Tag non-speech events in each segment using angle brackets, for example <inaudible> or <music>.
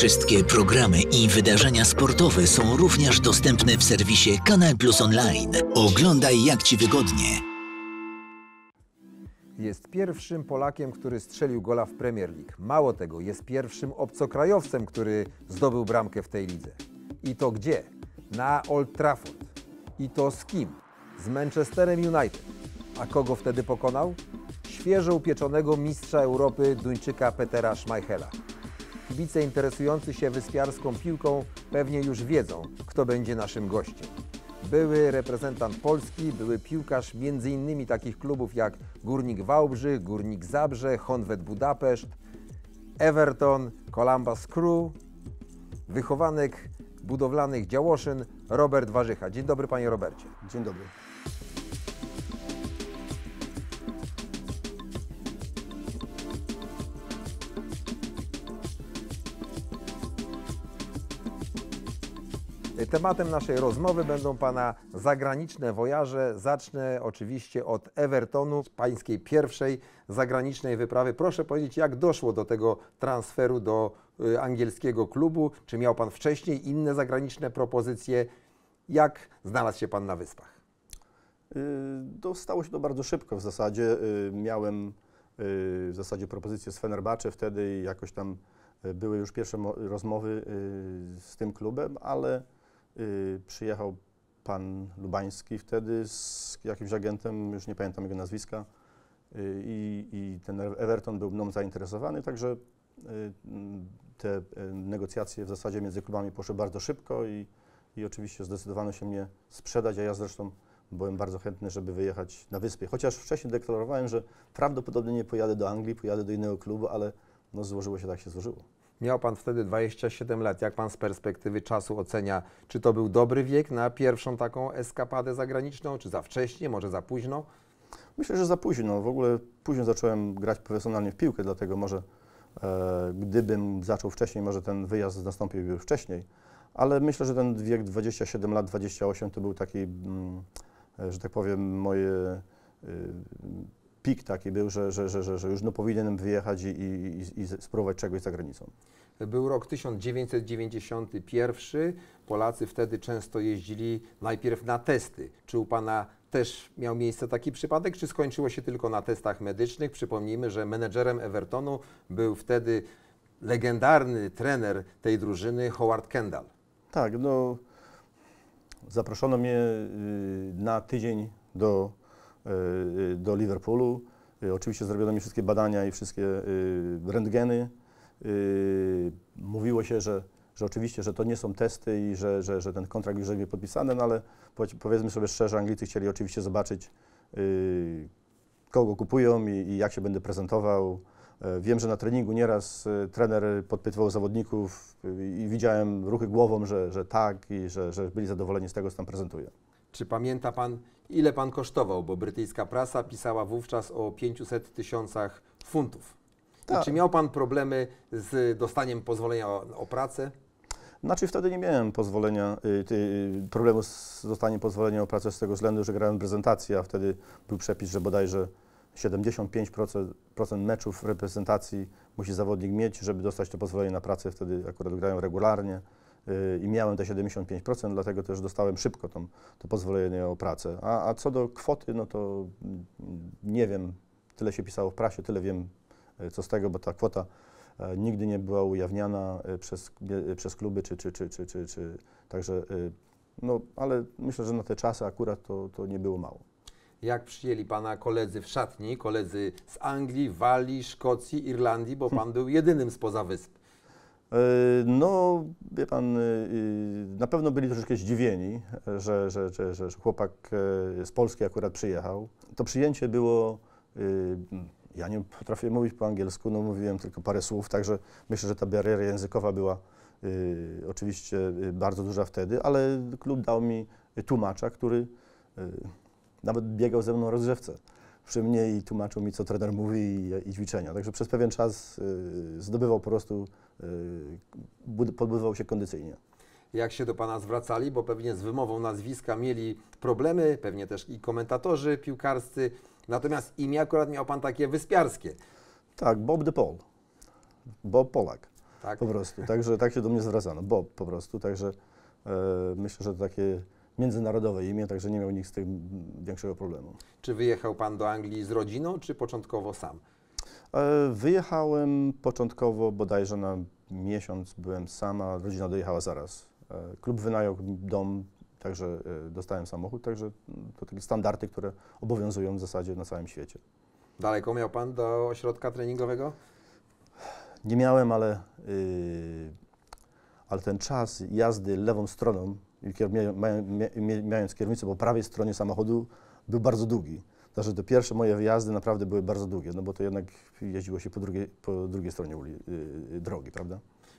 Wszystkie programy i wydarzenia sportowe są również dostępne w serwisie Kanal Plus Online. Oglądaj jak Ci wygodnie. Jest pierwszym Polakiem, który strzelił gola w Premier League. Mało tego, jest pierwszym obcokrajowcem, który zdobył bramkę w tej lidze. I to gdzie? Na Old Trafford. I to z kim? Z Manchesterem United. A kogo wtedy pokonał? Świeżo upieczonego mistrza Europy Duńczyka Petera Schmeichela. Kibice interesujący się wyspiarską piłką pewnie już wiedzą, kto będzie naszym gościem. Były reprezentant Polski, były piłkarz m.in. takich klubów jak Górnik Wałbrzych, Górnik Zabrze, Honved Budapeszt, Everton, Columbus Crew, wychowanek budowlanych Działoszyn Robert Warzycha. Dzień dobry panie Robercie. Dzień dobry. Tematem naszej rozmowy będą Pana zagraniczne wojaże. Zacznę oczywiście od Evertonu, pańskiej pierwszej zagranicznej wyprawy. Proszę powiedzieć, jak doszło do tego transferu do y, angielskiego klubu? Czy miał Pan wcześniej inne zagraniczne propozycje? Jak znalazł się Pan na Wyspach? Y, To stało się to bardzo szybko w zasadzie. Y, Miałem y, w zasadzie propozycję z Fenerbahce wtedy i jakoś tam y, były już pierwsze mo- rozmowy y, z tym klubem, ale y, przyjechał pan Lubański wtedy z jakimś agentem, już nie pamiętam jego nazwiska y, i, i ten Everton był mną zainteresowany, także y, te negocjacje w zasadzie między klubami poszły bardzo szybko i, i oczywiście zdecydowano się mnie sprzedać, a ja zresztą byłem bardzo chętny, żeby wyjechać na wyspy. Chociaż wcześniej deklarowałem, że prawdopodobnie nie pojadę do Anglii, pojadę do innego klubu, ale no złożyło się tak się złożyło. Miał Pan wtedy 27 lat. Jak Pan z perspektywy czasu ocenia, czy to był dobry wiek na pierwszą taką eskapadę zagraniczną, czy za wcześnie, może za późno? Myślę, że za późno. W ogóle późno zacząłem grać profesjonalnie w piłkę, dlatego może e, gdybym zaczął wcześniej, może ten wyjazd nastąpił już wcześniej. Ale myślę, że ten wiek 27 lat, 28 to był taki, mm, e, że tak powiem, moje y, pik taki był, że, że, że, że, już no powinienem wyjechać i, i, i, spróbować czegoś za granicą. Był rok 1991. Polacy wtedy często jeździli najpierw na testy. Czy u Pana też miał miejsce taki przypadek, czy skończyło się tylko na testach medycznych? Przypomnijmy, że menedżerem Evertonu był wtedy legendarny trener tej drużyny Howard Kendall. Tak, no zaproszono mnie y, na tydzień do, do Liverpoolu. Y, Oczywiście zrobiono mi wszystkie badania i wszystkie y, rentgeny. Y, Mówiło się, że, że oczywiście, że to nie są testy i że, że, że ten kontrakt już będzie podpisany, no ale powiedz- powiedzmy sobie szczerze, Anglicy chcieli oczywiście zobaczyć, y, kogo kupują i, i jak się będę prezentował. Wiem, że na treningu nieraz trener podpytywał zawodników i widziałem ruchy głową, że, że tak i że, że byli zadowoleni z tego, co tam prezentuje. Czy pamięta Pan, ile Pan kosztował? Bo brytyjska prasa pisała wówczas o 500 tysiącach funtów. I Tak. czy miał Pan problemy z dostaniem pozwolenia o, o pracę? Znaczy wtedy nie miałem pozwolenia, y, ty, y, problemu z dostaniem pozwolenia o pracę z tego względu, że grałem prezentację, a wtedy był przepis, że bodajże 75% procent meczów reprezentacji musi zawodnik mieć, żeby dostać to pozwolenie na pracę. Wtedy akurat grałem regularnie y, i miałem te 75%, dlatego też dostałem szybko tą, to pozwolenie o pracę. A, a co do kwoty, no to mm, nie wiem, tyle się pisało w prasie, tyle wiem y, co z tego, bo ta kwota e, nigdy nie była ujawniana e, przez, bie- przez kluby, czy, czy, czy, czy, czy, czy także, y, no ale myślę, że na te czasy akurat to, to nie było mało. Jak przyjęli Pana koledzy w szatni, koledzy z Anglii, Walii, Szkocji, Irlandii, bo Pan <laughs> był jedynym spoza wysp. E, No, wie pan, y, y, na pewno byli troszeczkę zdziwieni, e, że, że, że, że chłopak e, z Polski akurat przyjechał. To przyjęcie było, ja nie potrafię mówić po angielsku, no mówiłem tylko parę słów, także myślę, że ta bariera językowa była oczywiście bardzo duża wtedy, ale klub dał mi tłumacza, który nawet biegał ze mną rozgrzewce przy mnie i tłumaczył mi, co trener mówi i, i ćwiczenia. Także przez pewien czas y, zdobywał po prostu, y, podbudował się kondycyjnie. Jak się do Pana zwracali, bo pewnie z wymową nazwiska mieli problemy, pewnie też i komentatorzy piłkarscy, natomiast imię akurat miał Pan takie wyspiarskie. Tak, Bob de Paul. Bob Polak. Tak? Po prostu. Także tak się do mnie zwracano. Bob po prostu. Także e, myślę, że to takie międzynarodowe imię, także nie miał nikt z tym większego problemu. Czy wyjechał pan do Anglii z rodziną, czy początkowo sam? E, Wyjechałem początkowo bodajże na miesiąc, byłem sam, a rodzina dojechała zaraz. E, Klub wynajął dom, także e, dostałem samochód, także mm, to takie standardy, które obowiązują w zasadzie na całym świecie. Daleko miał pan do ośrodka treningowego? Nie miałem, ale, yy, ale ten czas jazdy lewą stroną, mając kierownicę po prawej stronie samochodu, był bardzo długi. Także te pierwsze moje wyjazdy naprawdę były bardzo długie, no bo to jednak jeździło się po drugiej, po drugiej stronie uli, yy, drogi, prawda?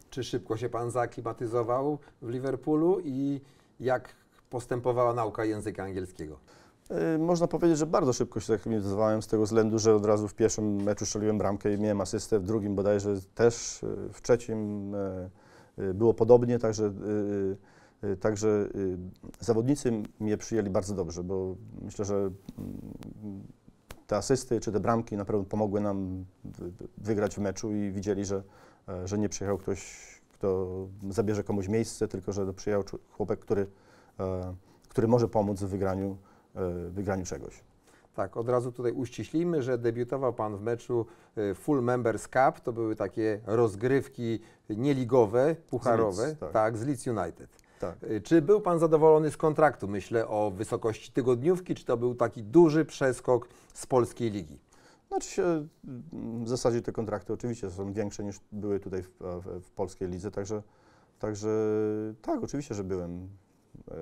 Czy szybko się pan zaaklimatyzował w Liverpoolu i jak postępowała nauka języka angielskiego? Yy, Można powiedzieć, że bardzo szybko się zaklimatyzowałem z tego względu, że od razu w pierwszym meczu strzeliłem bramkę i miałem asystę, w drugim bodajże też, yy, w trzecim yy, było podobnie, także, także yy, zawodnicy mnie przyjęli bardzo dobrze, bo myślę, że mm, te asysty czy te bramki naprawdę pomogły nam wy- wygrać w meczu i widzieli, że, e, że nie przyjechał ktoś, kto zabierze komuś miejsce, tylko że przyjechał chłopak, który, e, który może pomóc w wygraniu e, wygraniu czegoś. Tak, od razu tutaj uściślimy, że debiutował Pan w meczu y, Full Members Cup. To były takie rozgrywki nieligowe, pucharowe, Leeds, tak. tak, z Leeds United. Tak. Y, Czy był Pan zadowolony z kontraktu? Myślę o wysokości tygodniówki, czy to był taki duży przeskok z polskiej ligi? Znaczy mm, w zasadzie te kontrakty oczywiście są większe niż były tutaj w, w, w polskiej lidze, także, także tak, oczywiście, że byłem. E,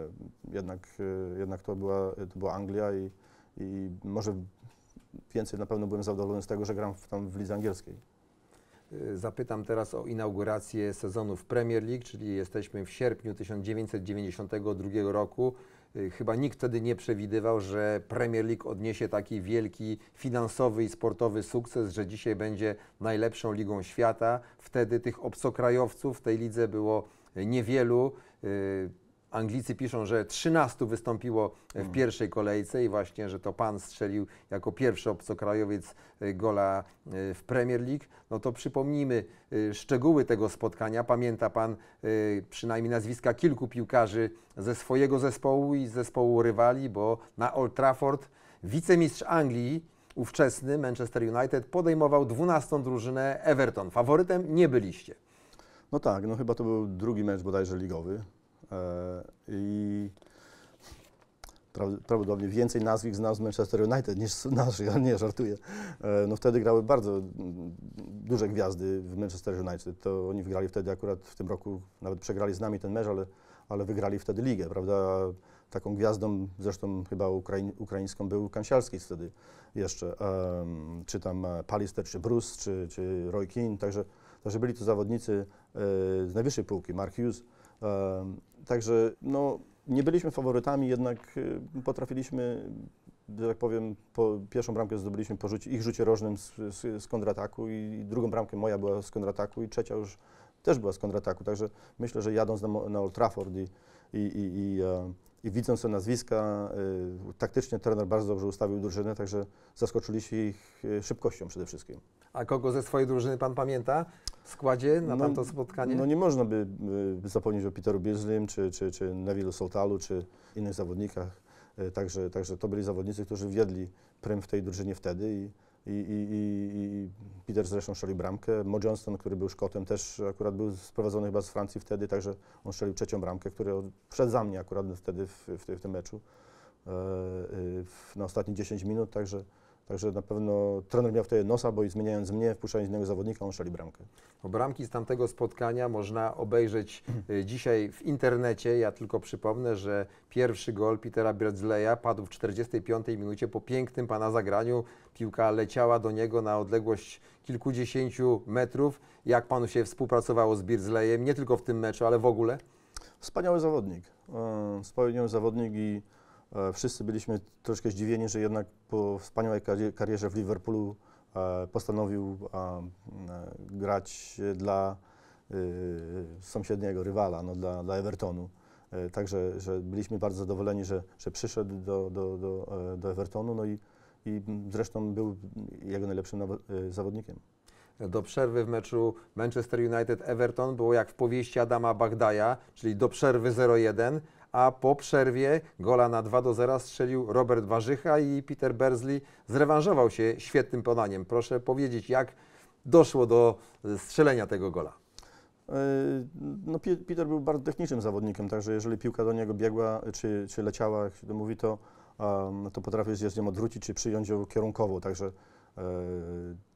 Jednak, e, jednak to, była, to była Anglia i, i może więcej na pewno byłem zadowolony z tego, że gram w, tam w lidze angielskiej. Y, Zapytam teraz o inaugurację sezonu w Premier League, czyli jesteśmy w sierpniu 1992 roku. Y, Chyba nikt wtedy nie przewidywał, że Premier League odniesie taki wielki finansowy i sportowy sukces, że dzisiaj będzie najlepszą ligą świata. Wtedy tych obcokrajowców w tej lidze było niewielu. Anglicy piszą, że 13 wystąpiło w pierwszej kolejce i właśnie, że to pan strzelił jako pierwszy obcokrajowiec y, gola y, w Premier League. No to przypomnijmy szczegóły tego spotkania. Pamięta pan przynajmniej nazwiska kilku piłkarzy ze swojego zespołu i z zespołu rywali, bo na Old Trafford wicemistrz Anglii, ówczesny Manchester United, podejmował 12 drużynę Everton. Faworytem nie byliście. No tak, no chyba to był drugi mecz bodajże ligowy e, i praw- prawdopodobnie więcej nazwisk znał z Manchester United niż z naszych, <laughs> ale nie, żartuję. E, no wtedy grały bardzo duże gwiazdy w Manchester United, to oni wygrali wtedy akurat w tym roku, nawet przegrali z nami ten mecz, ale, ale wygrali wtedy ligę, prawda? Taką gwiazdą, zresztą chyba ukraiń, ukraińską był Kansialski wtedy jeszcze, em, czy tam e, Palister, czy Bruce, czy, czy Roy Keane, także, także byli to zawodnicy e, z najwyższej półki, Mark Hughes. Także no, nie byliśmy faworytami, jednak e, potrafiliśmy, że tak powiem, po pierwszą bramkę zdobyliśmy po rzucie, ich rzucie rożnym z, z, z kontrataku i drugą bramkę moja była z kontrataku i trzecia już też była z kontrataku. Także myślę, że jadąc na, na Old Trafford i, i, i, i, e, i widząc te nazwiska, e, taktycznie trener bardzo dobrze ustawił drużynę, także zaskoczyliśmy ich e, szybkością przede wszystkim. A kogo ze swojej drużyny pan pamięta w składzie na No, tamto spotkanie? No nie można by y, zapomnieć o Peteru Beasley'm, czy, czy, czy Neville Soltalu, czy innych zawodnikach. Y, Także, także to byli zawodnicy, którzy wiedli prym w tej drużynie wtedy i, i, i, i, Peter zresztą strzelił bramkę. Mo Johnston, który był Szkotem, też akurat był sprowadzony chyba z Francji wtedy, także on strzelił trzecią bramkę, który wszedł za mnie akurat wtedy w, w, w tym meczu e, w, na ostatnie 10 minut, także, także na pewno trener miał wtedy nosa, bo i zmieniając mnie, wpuszczając innego zawodnika, on strzelił bramkę. Bo Bramki z tamtego spotkania można obejrzeć y, dzisiaj w internecie. Ja tylko przypomnę, że pierwszy gol Petera Beardsley'a padł w 45 minucie po pięknym pana zagraniu. Piłka leciała do niego na odległość kilkudziesięciu metrów. Jak panu się współpracowało z Beardsleyem, nie tylko w tym meczu, ale w ogóle? Wspaniały zawodnik. E, Wspaniały zawodnik i e, wszyscy byliśmy troszkę zdziwieni, że jednak po wspaniałej karie- karierze w Liverpoolu e, postanowił e, e, grać dla e, sąsiedniego rywala, no, dla, dla Evertonu. E, Także że byliśmy bardzo zadowoleni, że, że przyszedł do, do, do, e, do Evertonu, no i, i zresztą był jego najlepszym e, zawodnikiem. do przerwy w meczu Manchester United-Everton było jak w powieści Adama Bagdaja, czyli do przerwy 0-1, a po przerwie gola na 2 do 0 strzelił Robert Warzycha i Peter Bersley zrewanżował się świetnym podaniem. Proszę powiedzieć, jak doszło do strzelenia tego gola? E, No, Peter był bardzo technicznym zawodnikiem, także jeżeli piłka do niego biegła czy, czy leciała, jak się to mówi, to, um, to potrafił się z nią odwrócić czy przyjąć ją kierunkowo. Także, e,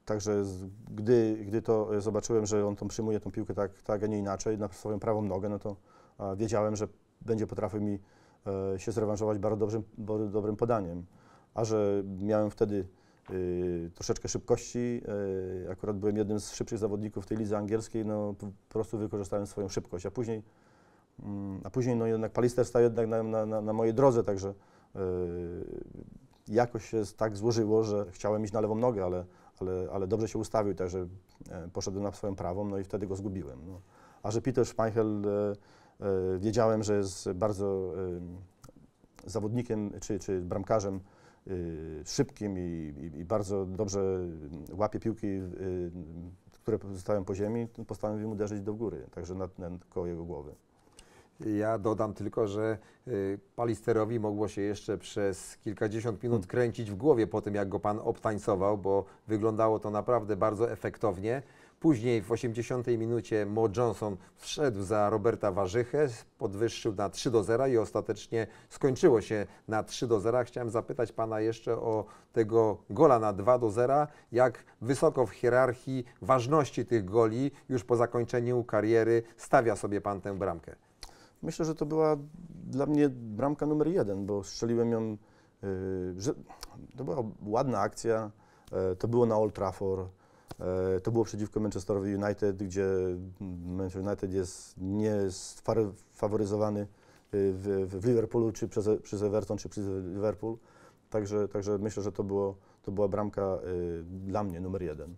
także gdy, gdy to zobaczyłem, że on tą przyjmuje tą piłkę tak, tak, a nie inaczej, na swoją prawą nogę, no to a, wiedziałem, że będzie potrafił mi e, się zrewanżować bardzo dobrym, bardzo dobrym podaniem. A że miałem wtedy y, troszeczkę szybkości. y, akurat byłem jednym z szybszych zawodników tej lidze angielskiej, no po prostu wykorzystałem swoją szybkość, a później, mm, a później no jednak Palister stał jednak na, na, na, mojej drodze, także y, jakoś się tak złożyło, że chciałem iść na lewą nogę, ale, ale, ale dobrze się ustawił, także e, poszedłem na swoją prawą, no i wtedy go zgubiłem. No. A że Peter Schmeichel, e, wiedziałem, że jest bardzo e, zawodnikiem czy, czy bramkarzem y, szybkim i, i, i bardzo dobrze łapie piłki, które zostają po ziemi, postanowiłem uderzyć do góry, także nad, nad koło jego głowy. Ja dodam tylko, że Palisterowi mogło się jeszcze przez kilkadziesiąt minut kręcić w głowie po tym, jak go pan obtańcował, bo wyglądało to naprawdę bardzo efektownie. Później w 80 minucie Mo Johnson wszedł za Roberta Warzychę, podwyższył na 3 do 0 i ostatecznie skończyło się na 3 do 0. Chciałem zapytać pana jeszcze o tego gola na 2 do 0. Jak wysoko w hierarchii ważności tych goli już po zakończeniu kariery stawia sobie pan tę bramkę? Myślę, że to była dla mnie bramka numer jeden, bo strzeliłem ją, y, że to była ładna akcja, e, to było na Old Trafford, to było przeciwko Manchesterowi United, gdzie Manchester United jest niesfaworyzowany y, w, w Liverpoolu, czy przez, przez Everton, czy przez Liverpool, także, także myślę, że to, było, to była bramka y, dla mnie numer jeden.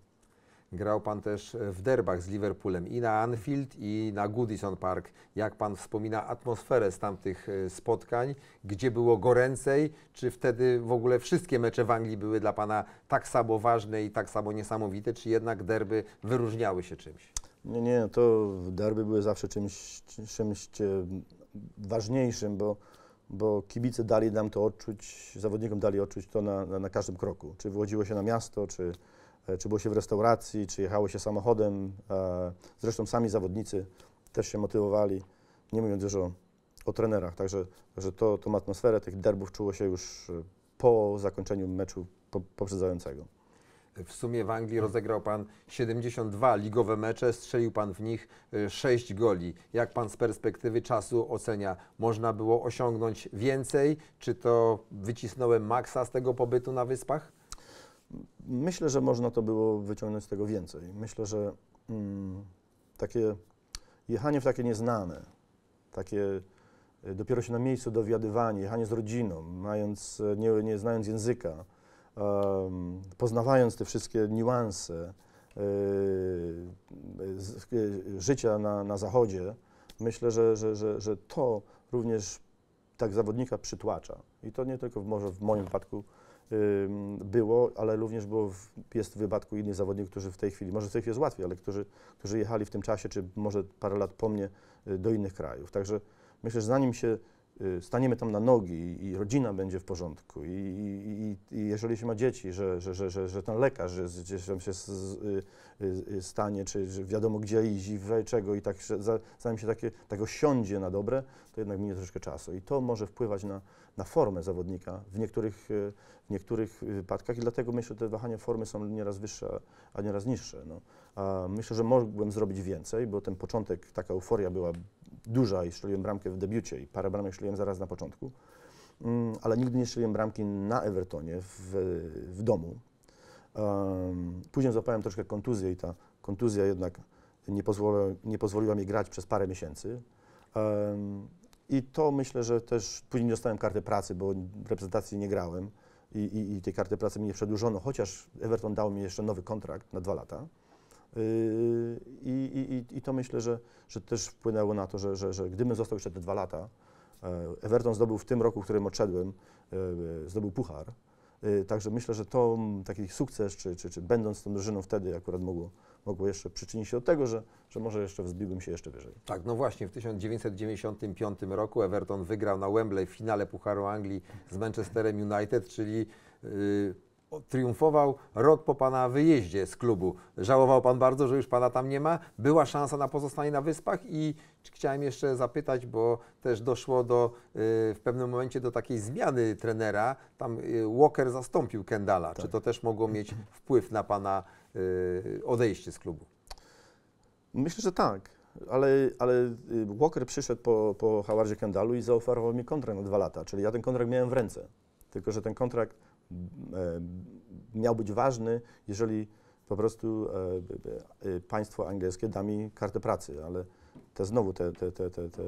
Grał Pan też w derbach z Liverpoolem i na Anfield i na Goodison Park. Jak Pan wspomina atmosferę z tamtych e, spotkań? Gdzie było goręcej? Czy wtedy w ogóle wszystkie mecze w Anglii były dla Pana tak samo ważne i tak samo niesamowite? Czy jednak derby wyróżniały się czymś? Nie, nie, to derby były zawsze czymś, czymś e, ważniejszym, bo, bo kibice dali nam to odczuć, zawodnikom dali odczuć to na, na, na każdym kroku. Czy wychodziło się na miasto, czy, czy było się w restauracji, czy jechało się samochodem. e, Zresztą sami zawodnicy też się motywowali, nie mówiąc już o, o trenerach. Także, także to, tą atmosferę tych derbów czuło się już e, po zakończeniu meczu po, poprzedzającego. W sumie w Anglii rozegrał Pan 72 ligowe mecze, strzelił Pan w nich 6 goli. Jak Pan z perspektywy czasu ocenia? Można było osiągnąć więcej? Czy to wycisnąłem maksa z tego pobytu na Wyspach? Myślę, że można to było wyciągnąć z tego więcej. Myślę, że mm, takie jechanie w takie nieznane, takie y, dopiero się na miejscu dowiadywanie, jechanie z rodziną, mając, e, nie, nie znając języka, em, poznawając te wszystkie niuanse y, y, życia na, na zachodzie, myślę, że, że, że, że to również tak zawodnika przytłacza. I to nie tylko może w moim wypadku było, ale również było w, jest w wypadku innych zawodników, którzy w tej chwili, może w tej chwili jest łatwiej, ale którzy, którzy jechali w tym czasie, czy może parę lat po mnie y, do innych krajów. Także myślę, że zanim się y, staniemy tam na nogi i, rodzina będzie w porządku i, i, i, jeżeli się ma dzieci, że, że, że, że, że ten lekarz że gdzieś tam się z, z, y, y, y, stanie, czy wiadomo gdzie iść i czego i tak, zanim się takie, tak osiądzie na dobre, to jednak minie troszeczkę czasu i to może wpływać na, na formę zawodnika w niektórych, y, w niektórych wypadkach i dlatego myślę, że te wahania formy są nieraz wyższe, a nieraz niższe. No. A myślę, że mogłem zrobić więcej, bo ten początek, taka euforia była duża i strzeliłem bramkę w debiucie i parę bramek strzeliłem zaraz na początku, Mm, ale nigdy nie strzeliłem bramki na Evertonie w, w domu. Um, później złapałem troszkę kontuzję i ta kontuzja jednak nie, pozwoliła, nie pozwoliła mi grać przez parę miesięcy. Um, I to myślę, że też później dostałem kartę pracy, bo w reprezentacji nie grałem i, i, i tej karty pracy mi nie przedłużono, chociaż Everton dał mi jeszcze nowy kontrakt na dwa lata. Yy, I, i, to myślę, że, że też wpłynęło na to, że, że, że gdybym został jeszcze te dwa lata, e, Everton zdobył w tym roku, w którym odszedłem, e, zdobył puchar Także myślę, że to mm, taki sukces, czy, czy, czy będąc tą drużyną wtedy akurat mogło, mogło jeszcze przyczynić się do tego, że, że może jeszcze wzbiłbym się jeszcze wyżej. Tak, no właśnie, w 1995 roku Everton wygrał na Wembley w finale Pucharu Anglii z Manchesterem United, czyli o- triumfował rok po Pana wyjeździe z klubu. Żałował Pan bardzo, że już Pana tam nie ma? Była szansa na pozostanie na Wyspach i chciałem jeszcze zapytać, bo też doszło do, yy, w pewnym momencie do takiej zmiany trenera. Tam yy, Walker zastąpił Kendala. Czy to też mogło mieć wpływ na Pana yy, odejście z klubu? Myślę, że tak, ale, ale y, Walker przyszedł po, po Howardzie Kendalu i zaoferował mi kontrakt na dwa lata, czyli ja ten kontrakt miałem w ręce, tylko że ten kontrakt miał być ważny, jeżeli po prostu e, e, państwo angielskie da mi kartę pracy, ale te znowu te, te, te, te, te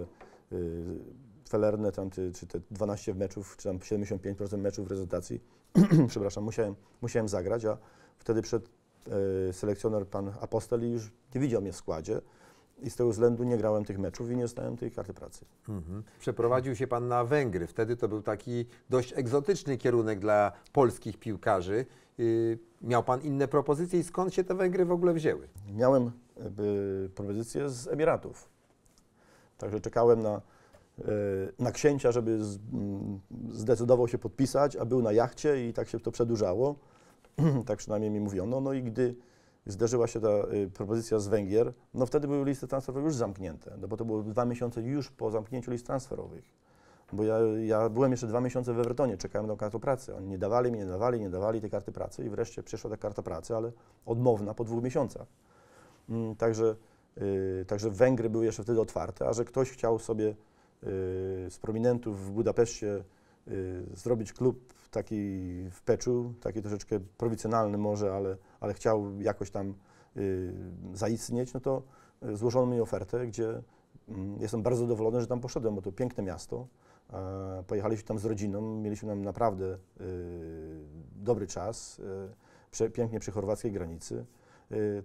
felerne tam, czy te 12 meczów, czy tam 75% meczów reprezentacji, <clears throat> przepraszam, musiałem, musiałem zagrać, a wtedy przed e, selekcjoner pan Apostel i już nie widział mnie w składzie i z tego względu nie grałem tych meczów i nie dostałem tej karty pracy. Mhm. Przeprowadził się Pan na Węgry. Wtedy to był taki dość egzotyczny kierunek dla polskich piłkarzy. Yy, miał Pan inne propozycje i skąd się te Węgry w ogóle wzięły? Miałem e, propozycję z Emiratów, także czekałem na, e, na księcia, żeby z, mm, zdecydował się podpisać, a był na jachcie i tak się to przedłużało, <clears throat> tak przynajmniej mi mówiono, no i gdy zdarzyła się ta y, propozycja z Węgier, no wtedy były listy transferowe już zamknięte, no bo to było dwa miesiące już po zamknięciu list transferowych. Bo ja, ja byłem jeszcze dwa miesiące w Evertonie, czekałem na kartę pracy. Oni nie dawali mi, nie dawali, nie dawali tej karty pracy i wreszcie przyszła ta karta pracy, ale odmowna po dwóch miesiącach. Mm, Także, y, także Węgry były jeszcze wtedy otwarte, a że ktoś chciał sobie y, z prominentów w Budapeszcie zrobić klub taki w Peczu, taki troszeczkę prowincjonalny może, ale, ale chciał jakoś tam y, zaistnieć, no to y, złożono mi ofertę, gdzie mm, jestem bardzo zadowolony, że tam poszedłem, bo to piękne miasto. Pojechaliśmy tam z rodziną, mieliśmy tam naprawdę y, dobry czas, y, pięknie przy chorwackiej granicy.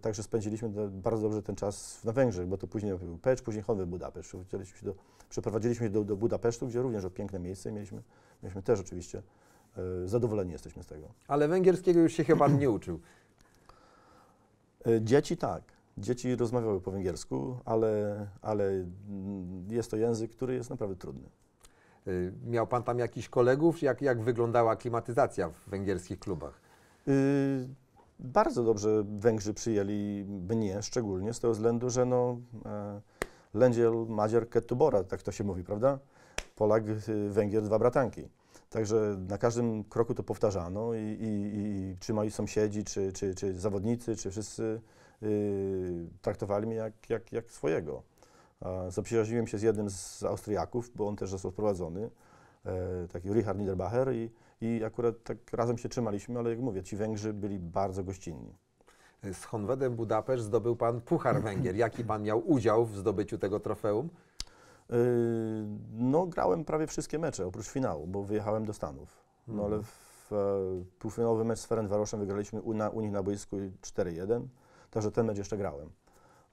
Także spędziliśmy bardzo dobrze ten czas na Węgrzech, bo to później był Pecz, później Honwy Budapeszt. Się do, przeprowadziliśmy się do, do Budapesztu, gdzie również piękne miejsce mieliśmy, mieliśmy też oczywiście zadowoleni jesteśmy z tego. Ale węgierskiego już się chyba nie uczył. Y, Dzieci tak. Dzieci rozmawiały po węgiersku, ale, ale jest to język, który jest naprawdę trudny. Yy, miał Pan tam jakichś kolegów? Jak, jak wyglądała klimatyzacja w węgierskich klubach? Y, Bardzo dobrze Węgrzy przyjęli mnie szczególnie z tego względu, że no, e, Lędziel, Madzier, Ketubora, tak to się mówi, prawda? Polak, Węgier, dwa bratanki. Także na każdym kroku to powtarzano i, i, i czy moi sąsiedzi, czy, czy, czy zawodnicy, czy wszyscy y, traktowali mnie jak, jak, jak swojego. Zaprzyjaźniłem się z jednym z Austriaków, bo on też został sprowadzony, e, taki Richard Niederbacher i, i akurat tak razem się trzymaliśmy, ale jak mówię, ci Węgrzy byli bardzo gościnni. Z Honwedem Budapeszt zdobył Pan Puchar Węgier. Jaki Pan miał udział w zdobyciu tego trofeum? Yy, No, grałem prawie wszystkie mecze, oprócz finału, bo wyjechałem do Stanów. No ale w e, półfinałowy mecz z Ferencvaroszem wygraliśmy u, na, u nich na boisku 4-1, także ten mecz jeszcze grałem.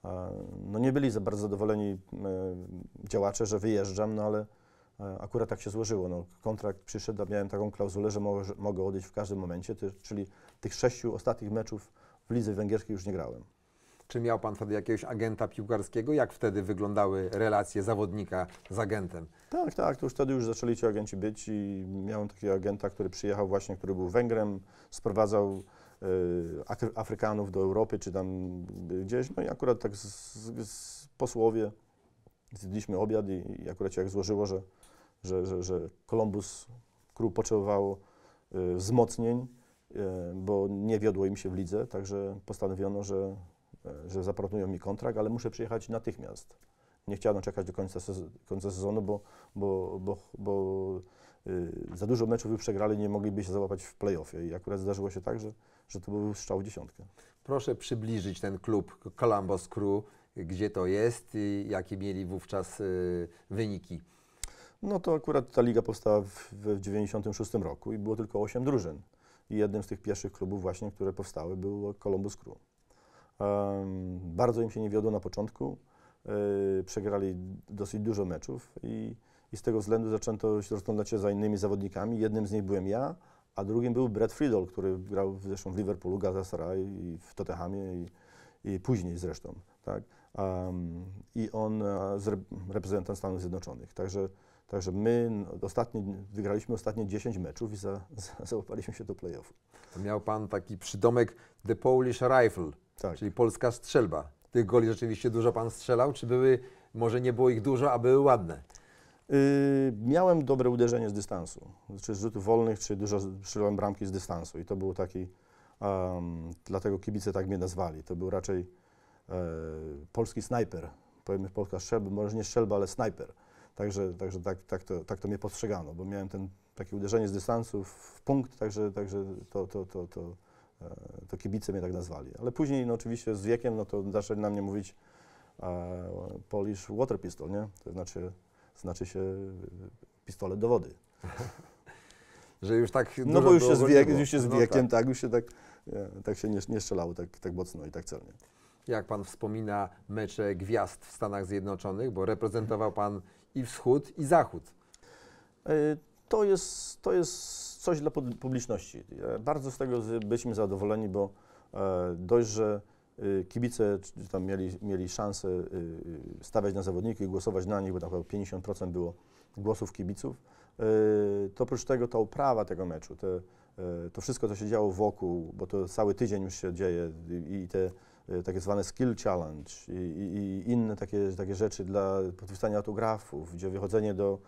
E, No nie byli za bardzo zadowoleni e, działacze, że wyjeżdżam, no ale e, akurat tak się złożyło. No, kontrakt przyszedł, a miałem taką klauzulę, że mogę, mogę odejść w każdym momencie, ty, czyli tych sześciu ostatnich meczów w lidze węgierskiej już nie grałem. Czy miał Pan wtedy jakiegoś agenta piłkarskiego? Jak wtedy wyglądały relacje zawodnika z agentem? Tak, tak, to już wtedy już zaczęli ci agenci być i miałem takiego agenta, który przyjechał właśnie, który był Węgrem, sprowadzał y, Afry- Afrykanów do Europy czy tam gdzieś, no i akurat tak z, z, z posłowie zjedliśmy obiad i, i akurat się jak złożyło, że, że, że, że Columbus Crew potrzebowało y, wzmocnień, y, bo nie wiodło im się w lidze, także postanowiono, że, że zaproponują mi kontrakt, ale muszę przyjechać natychmiast. Nie chciano czekać do końca, sez- końca sezonu, bo, bo, bo, bo y, za dużo meczów już przegrali, nie mogliby się załapać w playoffie. I akurat zdarzyło się tak, że, że to był strzał w dziesiątkę. Proszę przybliżyć ten klub Columbus Crew, gdzie to jest i jakie mieli wówczas y, wyniki. No to akurat ta liga powstała w 1996 roku i było tylko 8 drużyn. I jednym z tych pierwszych klubów właśnie, które powstały, był Columbus Crew. Bardzo im się nie wiodło na początku. y, przegrali dosyć dużo meczów i, i z tego względu zaczęto się rozglądać się za innymi zawodnikami. Jednym z nich byłem ja, a drugim był Brad Friedel, który grał zresztą w Liverpoolu, Galatasaray i w Tottenhamie i, i później zresztą. Tak? Um, I on reprezentant Stanów Zjednoczonych. Także, także my ostatnie, wygraliśmy ostatnie 10 meczów i za, <laughs> za, załapaliśmy się do playoffu. Miał pan taki przydomek The Polish Rifle, Tak. czyli polska strzelba. Tych goli rzeczywiście dużo pan strzelał, czy były, może nie było ich dużo, a były ładne? Yy, miałem dobre uderzenie z dystansu, czy z rzutów wolnych, czy dużo strzelałem bramki z dystansu i to był taki, um, dlatego kibice tak mnie nazwali. To był raczej e, polski snajper, powiemy polska strzelba, może nie strzelba, ale snajper. Także, także tak, tak, to, tak to mnie postrzegano, bo miałem ten, takie uderzenie z dystansu w punkt, także, także to, to, to, to, to kibice mnie tak nazwali. Ale później no, oczywiście z wiekiem no, to zaczęli na mnie mówić e, Polish water pistol, nie? To znaczy, znaczy się e, pistolet do wody. <laughs> Że już tak No bo już było się z, wiek, już się z No wiekiem, tak. tak. już się tak, e, tak się nie, nie strzelało tak, tak mocno i tak celnie. Jak pan wspomina mecze gwiazd w Stanach Zjednoczonych, bo reprezentował pan i wschód, i zachód. E, To jest, to jest coś dla pub- publiczności. Bardzo z tego byliśmy zadowoleni, bo e, dość, że e, kibice tam mieli, mieli szansę e, e, stawiać na zawodniki i głosować na nich, bo tam chyba 50% było głosów kibiców, e, to oprócz tego ta uprawa tego meczu, te, e, to wszystko, co się działo wokół, bo to cały tydzień już się dzieje i, te tak zwane skill challenge i, i, inne takie, takie rzeczy dla podpisania autografów, gdzie wychodzenie do,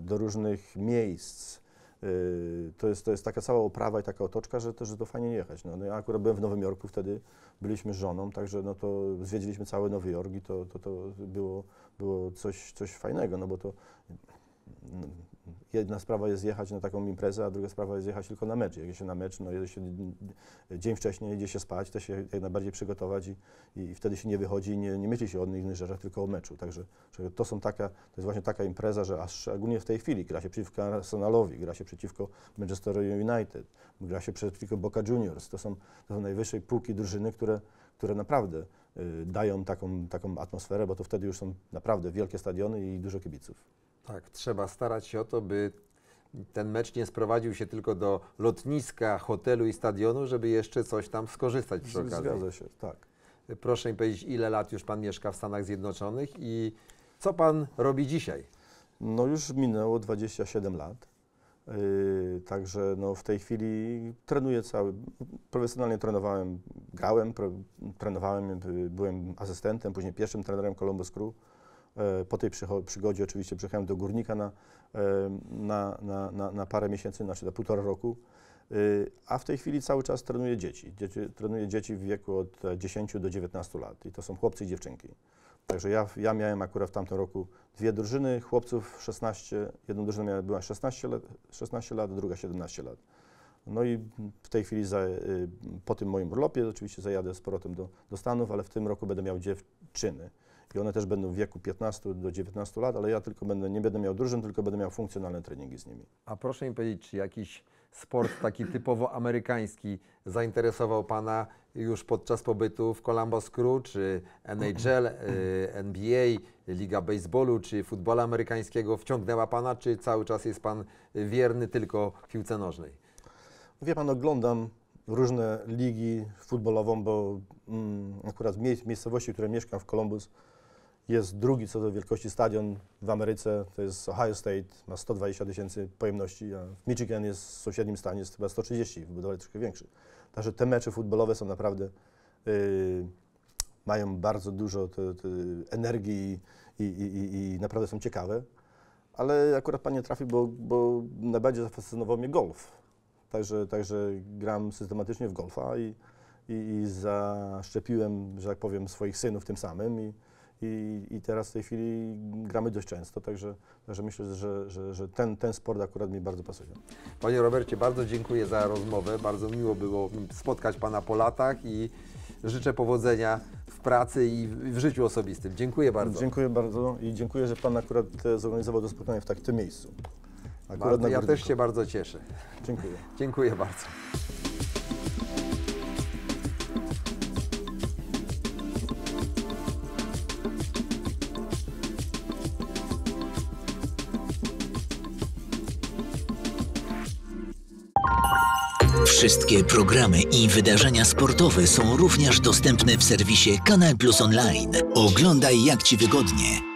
do różnych miejsc. Y, To jest, to jest taka cała oprawa i taka otoczka, że to, że to fajnie jechać. No, no ja akurat byłem w Nowym Jorku wtedy, byliśmy żoną, także no to zwiedziliśmy cały Nowy Jork i to, to, to było, było coś, coś fajnego, no bo to jedna sprawa jest jechać na taką imprezę, a druga sprawa jest jechać tylko na mecz. Jak się na mecz, no jedzie się dzień wcześniej, jedzie się spać, to się jak najbardziej przygotować i, i wtedy się nie wychodzi i nie, nie myśli się o innych rzeczach, tylko o meczu. Także że to są taka, to jest właśnie taka impreza, że aż szczególnie w tej chwili gra się przeciwko Arsenalowi, gra się przeciwko Manchester United, gra się przeciwko Boca Juniors. To są, to są najwyższej półki drużyny, które, które naprawdę y, dają taką, taką atmosferę, bo to wtedy już są naprawdę wielkie stadiony i dużo kibiców. Tak, trzeba starać się o to, by ten mecz nie sprowadził się tylko do lotniska, hotelu i stadionu, żeby jeszcze coś tam skorzystać przy okazji. Zgadza się, tak. Proszę mi powiedzieć, ile lat już pan mieszka w Stanach Zjednoczonych i co pan robi dzisiaj? No już minęło 27 lat. Yy, także no w tej chwili trenuję cały. Profesjonalnie trenowałem, grałem, pro, trenowałem, y, byłem asystentem, później pierwszym trenerem Columbus Crew. E, Po tej przygodzie oczywiście przyjechałem do Górnika na, e, na, na, na, na parę miesięcy, znaczy na półtora roku. Y, A w tej chwili cały czas trenuję dzieci. dzieci. Trenuję dzieci w wieku od e, 10 do 19 lat i to są chłopcy i dziewczynki. Także ja, ja miałem akurat w tamtym roku dwie drużyny chłopców 16, jedna drużyna miała, była 16 lat, 16 lat, druga 17 lat. No i w tej chwili za, po tym moim urlopie oczywiście zajadę z powrotem do, do Stanów, ale w tym roku będę miał dziewczyny. I one też będą w wieku 15 do 19 lat, ale ja tylko będę, nie będę miał drużyn, tylko będę miał funkcjonalne treningi z nimi. A proszę mi powiedzieć, czy jakiś sport taki typowo amerykański zainteresował Pana już podczas pobytu w Columbus Crew, czy NHL, y, NBA, Liga Baseballu, czy futbolu amerykańskiego wciągnęła Pana, czy cały czas jest Pan wierny tylko piłce nożnej? Wie pan, oglądam różne ligi futbolową, bo mm, akurat w mie- miejscowości, w której mieszkam, w Columbus, jest drugi co do wielkości stadion w Ameryce, to jest Ohio State, ma 120 tysięcy pojemności, a w Michigan jest w sąsiednim stanie, jest chyba 130, wybudowanie troszkę większy. Także te mecze futbolowe są naprawdę, y, mają bardzo dużo te, te energii i, i, i, i naprawdę są ciekawe. Ale akurat pan nie trafił, bo, bo najbardziej zafascynował mnie golf. Także, także gram systematycznie w golfa i, i, i zaszczepiłem, że tak powiem, swoich synów tym samym i, i, i teraz w tej chwili gramy dość często, także, także myślę, że, że, że ten, ten sport akurat mi bardzo pasuje. Panie Robercie, bardzo dziękuję za rozmowę. Bardzo miło było spotkać Pana po latach i życzę powodzenia w pracy i w życiu osobistym. Dziękuję bardzo. Dziękuję bardzo i dziękuję, że Pan akurat zorganizował to spotkanie w tak tym miejscu. Akurat bardzo ja też się bardzo cieszę. Dziękuję. <laughs> Dziękuję bardzo. Wszystkie programy i wydarzenia sportowe są również dostępne w serwisie Kanal Plus Online. Oglądaj jak Ci wygodnie